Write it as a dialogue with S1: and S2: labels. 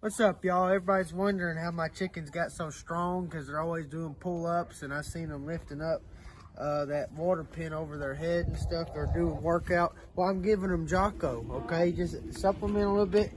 S1: What's up, y'all? Everybody's wondering how my chickens got so strong because they're always doing pull-ups, and I seen them lifting up uh, that water pin over their head and stuff. They're doing workout. Well, I'm giving them Jocko, okay? Just supplement a little bit.